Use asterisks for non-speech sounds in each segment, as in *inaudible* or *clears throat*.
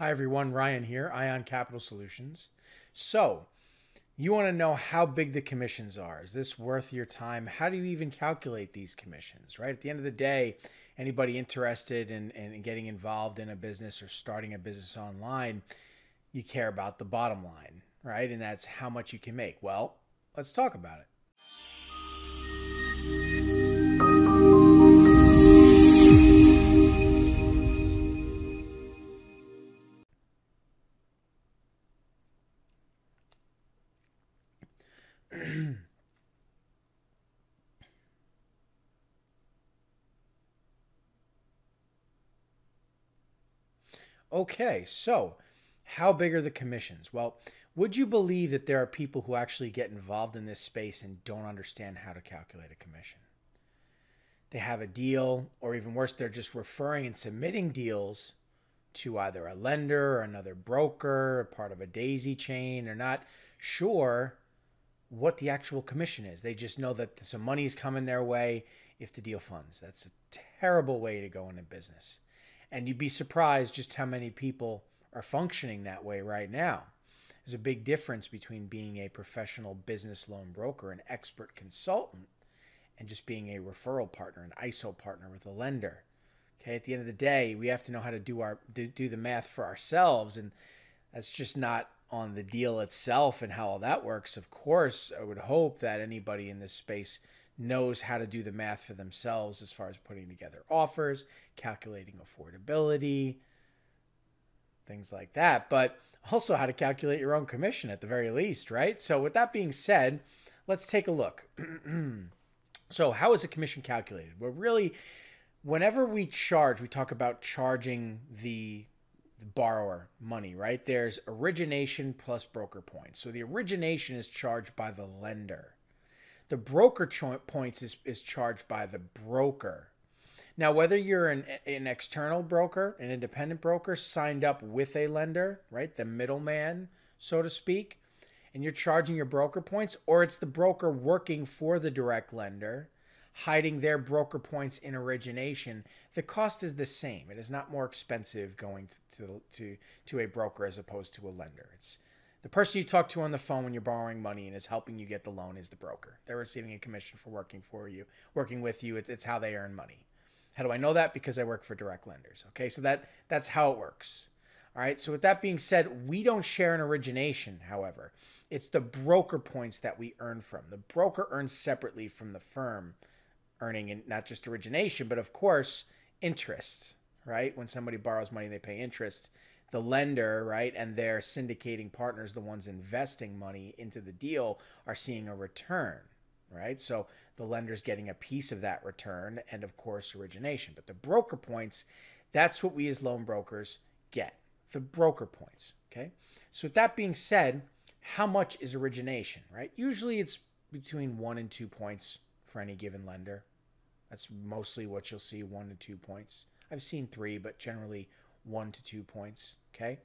Hi, everyone. Ryan here, ION Capital Solutions. So, you want to know how big the commissions are. Is this worth your time? How do you even calculate these commissions, right? At the end of the day, anybody interested in, in getting involved in a business or starting a business online, you care about the bottom line, right? And that's how much you can make. Well, let's talk about it. *clears throat* Okay, so how big are the commissions? Well, would you believe that there are people who actually get involved in this space and don't understand how to calculate a commission? They have a deal, or even worse, they're just referring and submitting deals to either a lender or another broker, part of a daisy chain. They're not sure what the actual commission is. They just know that some money is coming their way if the deal funds. That's a terrible way to go into business. And you'd be surprised just how many people are functioning that way right now. There's a big difference between being a professional business loan broker, an expert consultant, and just being a referral partner, an ISO partner with a lender. Okay, at the end of the day, we have to know how to do our do, do the math for ourselves, and that's just not on the deal itself and how all that works. Of course, I would hope that anybody in this space knows how to do the math for themselves as far as putting together offers, calculating affordability, things like that, but also how to calculate your own commission at the very least, right? So, with that being said, let's take a look. *clears throat* so, how is a commission calculated? Well, really, whenever we charge, we talk about charging the borrower money, right? There's origination plus broker points. So, the origination is charged by the lender the broker points is, is charged by the broker. Now, whether you're an, an external broker, an independent broker signed up with a lender, right, the middleman, so to speak, and you're charging your broker points, or it's the broker working for the direct lender, hiding their broker points in origination, the cost is the same. It is not more expensive going to, to, to, a broker as opposed to a lender. It's the person you talk to on the phone when you're borrowing money and is helping you get the loan is the broker. They're receiving a commission for working for you, working with you. It's, it's how they earn money. How do I know that? Because I work for direct lenders. Okay, so that that's how it works. All right. So with that being said, we don't share an origination. However, it's the broker points that we earn from. The broker earns separately from the firm, earning in not just origination, but of course interest. Right. When somebody borrows money, they pay interest the lender, right, and their syndicating partners, the ones investing money into the deal, are seeing a return, right? So the lender's getting a piece of that return and, of course, origination. But the broker points, that's what we as loan brokers get the broker points, okay? So, with that being said, how much is origination, right? Usually it's between one and two points for any given lender. That's mostly what you'll see one to two points. I've seen three, but generally one to two points. Okay.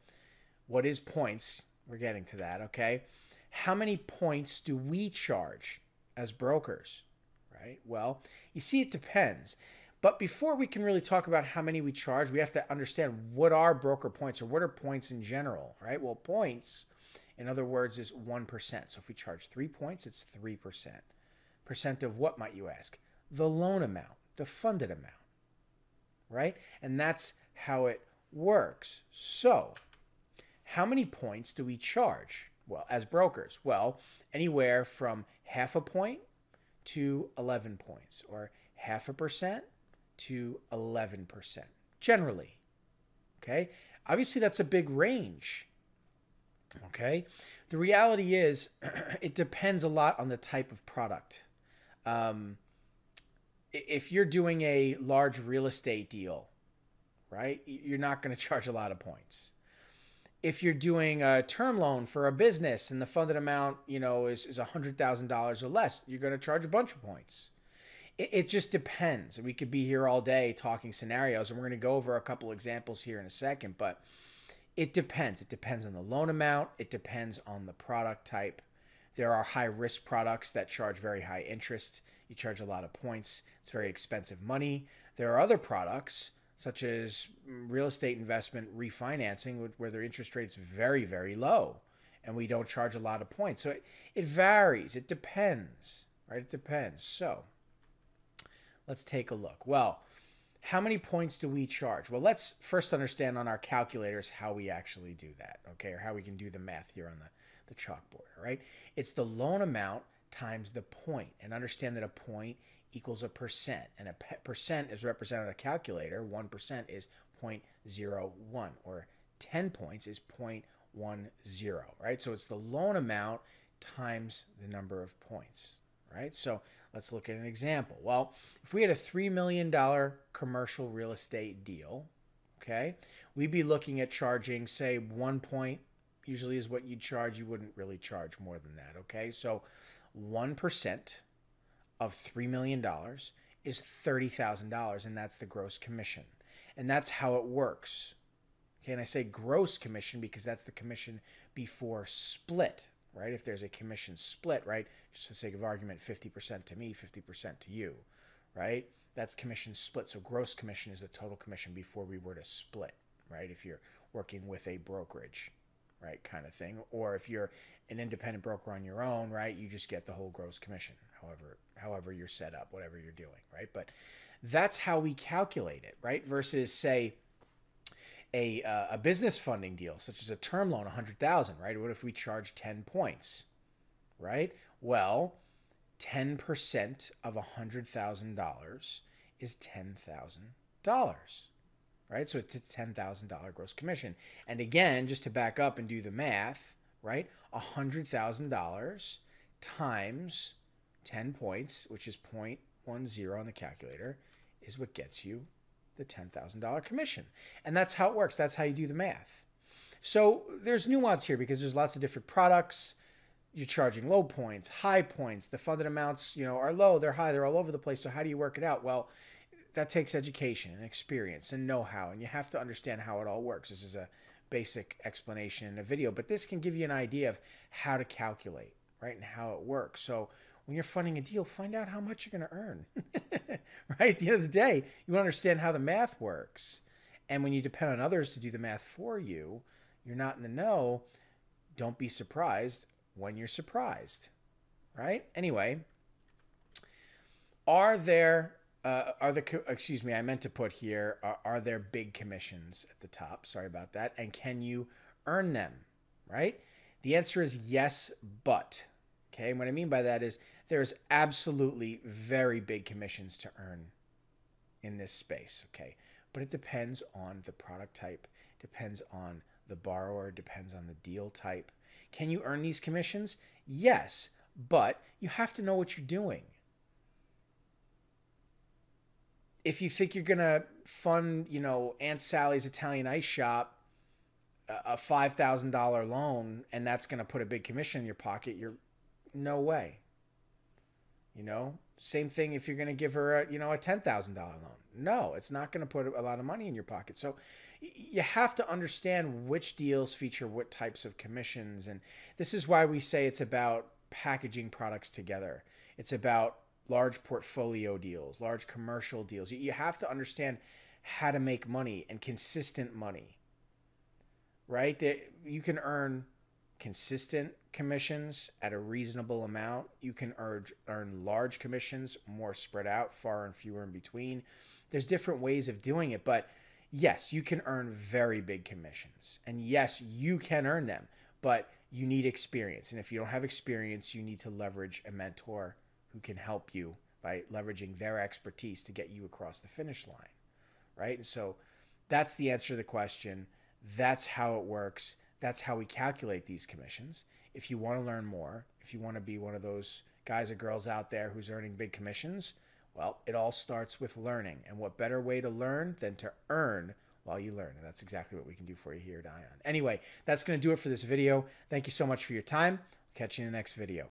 What is points? We're getting to that. Okay. How many points do we charge as brokers? Right. Well, you see, it depends. But before we can really talk about how many we charge, we have to understand what are broker points or what are points in general, right? Well, points, in other words, is 1%. So if we charge three points, it's 3%. Percent of what, might you ask? The loan amount, the funded amount, right? And that's how it works. So, how many points do we charge? Well, as brokers, well, anywhere from half a point to 11 points, or half a percent to 11%, generally. Okay. Obviously, that's a big range. Okay. The reality is, *clears throat* it depends a lot on the type of product. Um, if you're doing a large real estate deal, right? You're not going to charge a lot of points. If you're doing a term loan for a business and the funded amount, you know, is, is $100,000 or less, you're going to charge a bunch of points. It, it just depends. We could be here all day talking scenarios, and we're going to go over a couple examples here in a second, but it depends. It depends on the loan amount, it depends on the product type. There are high risk products that charge very high interest. You charge a lot of points. It's very expensive money. There are other products such as real estate investment refinancing, where their interest rate's very, very low, and we don't charge a lot of points. So it, it varies. It depends, right? It depends. So let's take a look. Well, how many points do we charge? Well, let's first understand on our calculators how we actually do that, okay, or how we can do the math here on the, the chalkboard, all right? It's the loan amount times the point, and understand that a point equals a percent, and a percent is represented on a calculator. 1% is 0.01, or 10 points is 0.10, right? So it's the loan amount times the number of points, right? So let's look at an example. Well, if we had a $3 million commercial real estate deal, okay, we'd be looking at charging, say, one point, usually is what you'd charge. You wouldn't really charge more than that, okay? So 1% of $3 million is $30,000, and that's the gross commission. And that's how it works. Okay, and I say gross commission because that's the commission before split, right? If there's a commission split, right? Just for the sake of argument, 50% to me, 50% to you, right? That's commission split. So gross commission is the total commission before we were to split, right? If you're working with a brokerage, right? Kind of thing. Or if you're an independent broker on your own, right? You just get the whole gross commission, however, however you're set up, whatever you're doing, right? But that's how we calculate it, right? Versus say a, uh, a business funding deal, such as a term loan, 100,000, right? What if we charge 10 points, right? Well, 10% of $100,000 is $10,000, right? So it's a $10,000 gross commission. And again, just to back up and do the math, right? $100,000 times 10 points, which is 0.10 on the calculator, is what gets you the $10,000 commission. And that's how it works. That's how you do the math. So there's nuance here because there's lots of different products. You're charging low points, high points. The funded amounts, you know, are low, they're high, they're all over the place. So how do you work it out? Well, that takes education and experience and know-how, and you have to understand how it all works. This is a basic explanation in a video, but this can give you an idea of how to calculate, right, and how it works. So when you're funding a deal, find out how much you're going to earn, *laughs* right? At the end of the day, you want to understand how the math works. And when you depend on others to do the math for you, you're not in the know. Don't be surprised when you're surprised, right? Anyway, are there uh, are the excuse me i meant to put here are, are there big commissions at the top? Sorry about that. And can you earn them right? The answer is yes but okay? And what i mean by that is there's absolutely very big commissions to earn in this space okay? But it depends on the product type depends on the borrower depends on the deal type. Can you earn these commissions? Yes but you have to know what you're doing if you think you're gonna fund, you know, Aunt Sally's Italian ice shop, a five thousand dollar loan, and that's gonna put a big commission in your pocket, you're no way. You know, same thing if you're gonna give her a, you know, a ten thousand dollar loan. No, it's not gonna put a lot of money in your pocket. So you have to understand which deals feature what types of commissions, and this is why we say it's about packaging products together. It's about large portfolio deals, large commercial deals. You have to understand how to make money and consistent money, right? That you can earn consistent commissions at a reasonable amount. You can earn, earn large commissions, more spread out, far and fewer in between. There's different ways of doing it, but yes, you can earn very big commissions. And yes, you can earn them, but you need experience. And if you don't have experience, you need to leverage a mentor who can help you by leveraging their expertise to get you across the finish line, right? And so that's the answer to the question. That's how it works. That's how we calculate these commissions. If you want to learn more, if you want to be one of those guys or girls out there who's earning big commissions, well, it all starts with learning. And what better way to learn than to earn while you learn? And that's exactly what we can do for you here at ION. Anyway, that's going to do it for this video. Thank you so much for your time. Catch you in the next video.